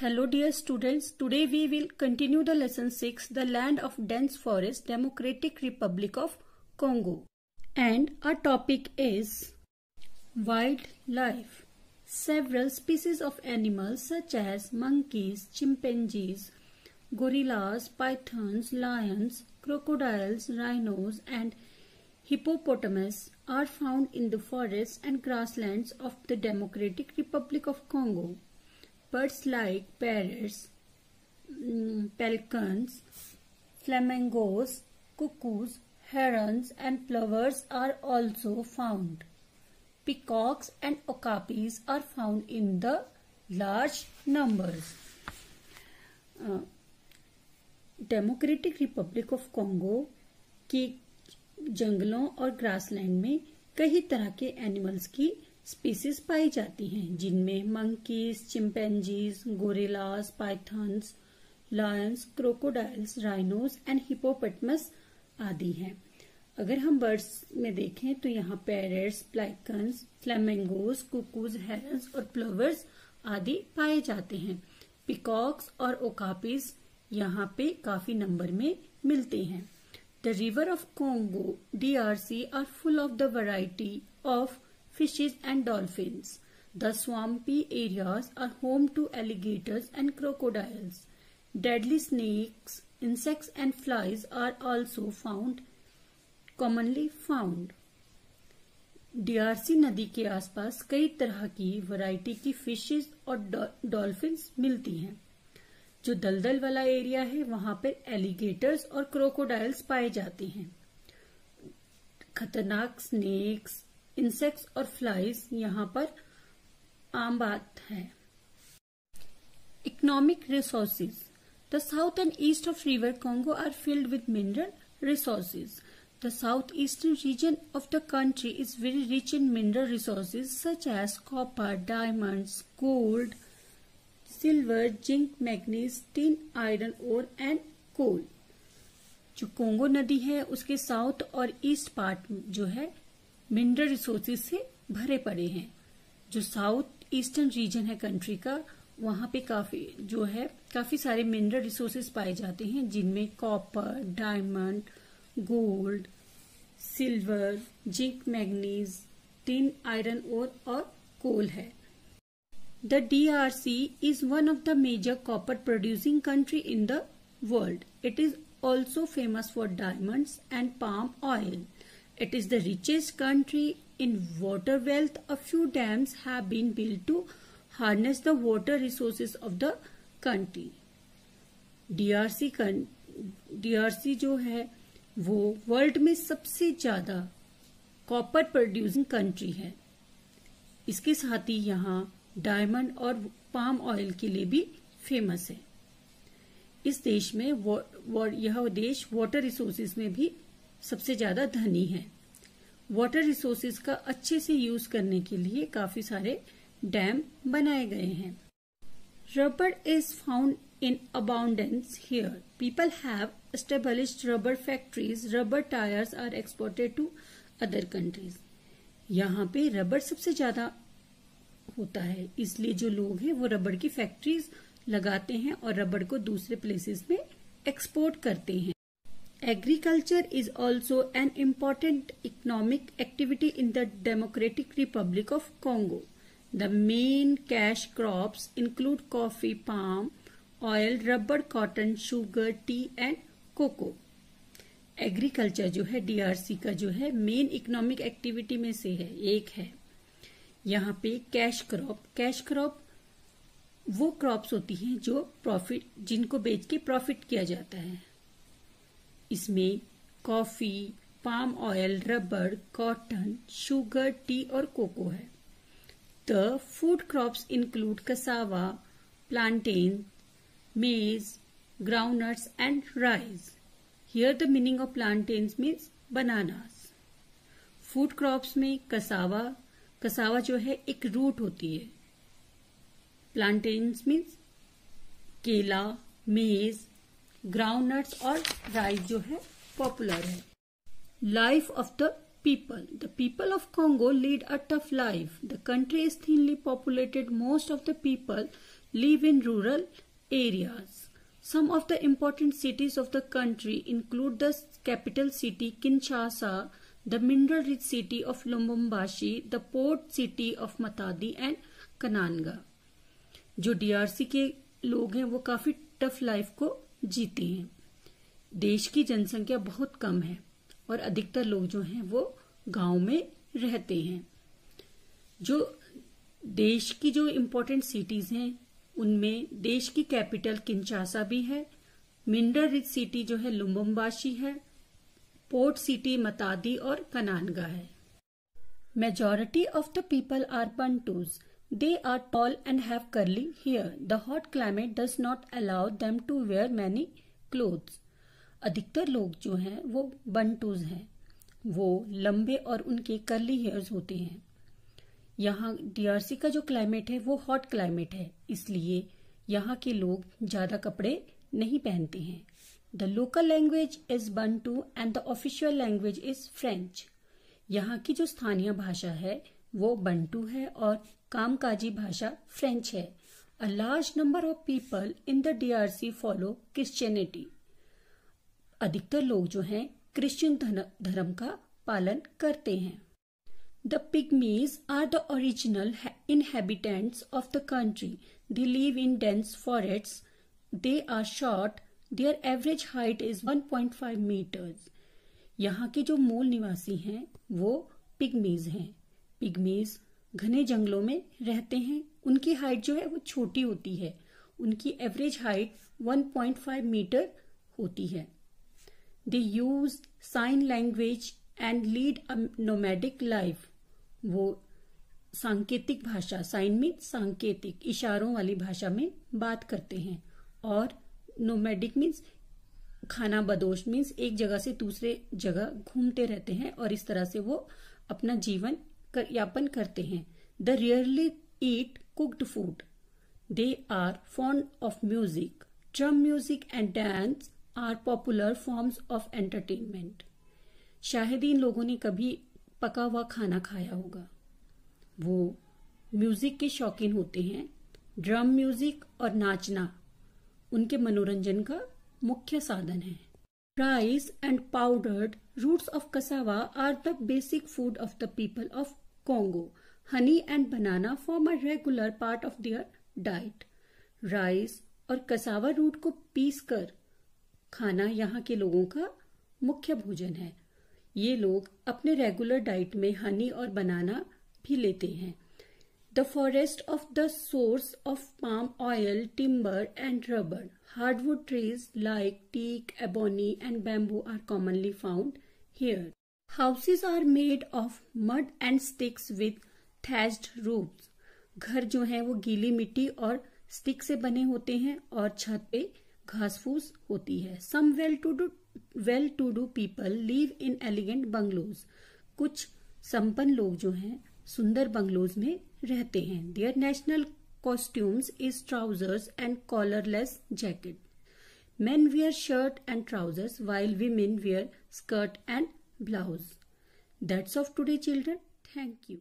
Hello dear students, today we will continue the lesson 6, the land of dense forest, Democratic Republic of Congo. And our topic is wildlife. Several species of animals such as monkeys, chimpanzees, gorillas, pythons, lions, crocodiles, rhinos and hippopotamus are found in the forests and grasslands of the Democratic Republic of Congo. Birds like parrots, mm, pelicans, flamingos, cuckoos, herons and plovers are also found. Peacocks and okapis are found in the large numbers. Democratic republic of Congo के जंगलों और grassland में कई तरह के animals की species पाई जाती हैं, जिनमें monkeys chimpanzees gorillas pythons lions crocodiles rhinos and hippopotamus आदि हैं। अगर हम बर्ड्स में देखें तो यहाँ parrots pelicans flamingos cuckoos herons और प्लवर्स आदि पाए जाते हैं। पिकॉक्स और ओकापिस यहाँ पे काफ़ी नंबर में मिलते हैं। The river of Congo DRC are full of the variety of fishes and dolphins. The swampy areas are home to alligators and crocodiles. Deadly snakes, insects and flies are also found, commonly found. DRC नदी के आसपास कई तरह की variety की fishes और dolphins मिलती हैं जो दलदल वाला एरिया है वहाँ पर एलिगेटर्स और क्रोकोडाइल्स पाए जाते हैं खतरनाक स्नेक्स इंसेक्ट्स और फ्लाइज यहाँ पर आम बात है। Economic resources the south and east of river Congo are filled with mineral resources the south eastern region of the country is very rich in mineral resources such as copper diamond gold silver zinc manganese tin iron और and coal जो Congo नदी है, उसके south और east part जो है mineral resources से भरे पड़े हैं। जो साउथ ईस्टर्न रीजन है कंट्री का, वहाँ पे काफ़ी, जो है, काफ़ी सारे मिनरल रिसोर्सेज पाए जाते हैं, जिनमें copper, diamond, gold, silver, zinc, manganese, tin, iron ore और कोल है। The DRC is one of the major copper producing country in the world it is also famous for diamonds and palm oil It is the richest country in water wealth. A few dams have been built to harness the water resources of the country. DRC DRC जो है वो world में सबसे ज़्यादा copper producing country है इसके साथ ही यहाँ डायमंड और पाम ऑयल के लिए भी फ़ेमस है इस देश में यह देश वाटर रिसोर्सेज में भी सबसे ज़्यादा धनी है। वाटर रिसोर्सेज का अच्छे से यूज़ करने के लिए काफ़ी सारे डैम बनाए गए हैं। Rubber is found in abundance here people have established rubber factories rubber tyres are exported to other countries यहाँ पे रबर सबसे ज़्यादा होता है। इसलिए जो लोग हैं, वो रबर की फैक्ट्रीज लगाते हैं और रबर को दूसरे प्लेसेस में एक्सपोर्ट करते हैं। Agriculture is also an important economic activity in the Democratic Republic of Congo. The main cash crops include coffee, palm, oil, rubber, cotton, sugar, tea and cocoa. Agriculture जो है DRC का जो है main economic activity में से है एक है यहाँ पे कैश क्रॉप कैश क्रॉप वो क्रॉप्स होती हैं जो प्रॉफिट जिनको बेच के प्रॉफिट किया जाता है इसमें coffee, palm oil, rubber, cotton, sugar, tea और कोको है। The food crops include cassava plantain maize groundnuts and rice here the meaning of plantains means bananas food crops में कसावा कसावा जो है एक रूट होती है। प्लांटेन्स मीन्स केला मेज ग्राउंड नट्स और राइस जो है पॉपुलर है life of the people. The people of Congo lead a tough life. The country is thinly populated. Most of the people live in rural areas. Some of the important cities of the country include the capital city Kinshasa, the mineral rich city of Lubumbashi, the port city of Matadi and Kananga. जो DRC के लोग हैं वो काफ़ी tough life को जीते हैं। देश की जनसंख्या बहुत कम है और अधिकतर लोग जो हैं वो गाँव में रहते हैं। जो देश की जो इम्पोर्टेंट सिटीज़ हैं, उनमें देश की कैपिटल किंचासा भी है मिनरल रिच सिटी जो है लुम्बम्बाशी है पोर्ट सिटी मतादी और कनानगा है। Majority of the people are Bantus they are tall and have curly hair the hot climate does not allow them to wear many clothes अधिकतर लोग जो हैं, वो बंटूज हैं। वो लंबे और उनके करली हेयर्स होते हैं। यहाँ डीआरसी का जो क्लाइमेट है, वो हॉट क्लाइमेट है। इसलिए यहाँ के लोग ज़्यादा कपड़े नहीं पहनते हैं। The local language is Bantu and the official language is French यहाँ की जो स्थानीय भाषा है, वो बंटू है और कामकाजी भाषा फ्रेंच है a large number of people in the DRC follow Christianity अधिकतर लोग जो हैं क्रिश्चियन धर्म का पालन करते हैं the pygmies are the original inhabitants of the country. They live in dense forests. They are short. Their average height is 1.5 meters. यहाँ के जो मूल निवासी हैं, वो पिग्मीज हैं पिग्मीज घने जंगलों में रहते हैं। उनकी हाइट जो है वो छोटी होती है। उनकी एवरेज हाइट 1.5 मीटर होती है। They use sign language and lead a nomadic life वो सांकेतिक भाषा साइन मीन सांकेतिक, इशारों वाली भाषा में बात करते हैं। और नोमैडिक मीन्स खाना बदोश मीन्स एक जगह से दूसरे जगह घूमते रहते हैं और इस तरह से वो अपना जीवन कर, यापन करते हैं। They rarely eat cooked food they are fond of music drum music and dance are popular forms of entertainment शायद इन लोगों ने कभी पका हुआ खाना खाया होगा। वो म्यूज़िक के शौकीन होते हैं। ड्रम म्यूज़िक और नाचना उनके मनोरंजन का मुख्य साधन है। Rice and powdered roots of cassava are the basic food of the people of Congo honey and banana form a regular part of their diet rice और कसावा रूट को पीस कर खाना यहाँ के लोगों का मुख्य भोजन है। ये लोग अपने रेगुलर डाइट में हनी और बनाना भी लेते हैं। The forest of the source of palm oil timber and rubber hardwood trees like teak ebony and bamboo are commonly found here houses are made of mud and sticks with thatched roofs घर जो है वो गीली मिट्टी और stick से बने होते हैं और छत पे घास फूस होती है। Some well to do well to do people live in elegant bungalows कुछ संपन्न लोग जो हैं सुंदर बंगलोज में रहते हैं। Their national costumes is trousers and collarless jacket men wear shirt and trousers while women wear skirt and blouse. That's of today children. Thank you.